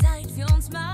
Zeit für uns mal.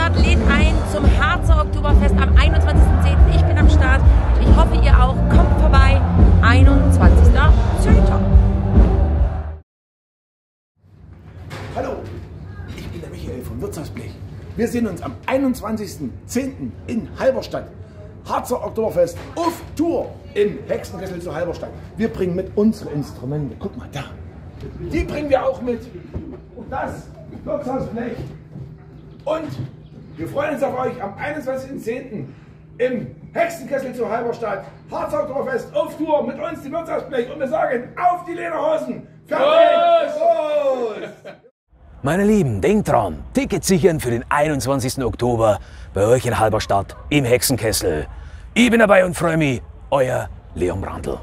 Stadt lädt ein zum Harzer Oktoberfest am 21.10. Ich bin am Start. Ich hoffe, ihr auch. Kommt vorbei. 21. Zürcher. Hallo, ich bin der Michael von Wirtshausblech. Wir sehen uns am 21.10. in Halberstadt. Harzer Oktoberfest auf Tour im Hexenkessel zu Halberstadt. Wir bringen mit unsere Instrumente. Guck mal da. Die bringen wir auch mit. Und das Wirtshausblech und wir freuen uns auf euch am 21.10. im Hexenkessel zu Halberstadt. Harzer Oktoberfest auf Tour mit uns, die Wirtshausblech. Und wir sagen, auf die Lederhosen. Fertig. Los. Meine Lieben, denkt dran, Tickets sichern für den 21. Oktober bei euch in Halberstadt im Hexenkessel. Ich bin dabei und freue mich, euer Leon Brandl.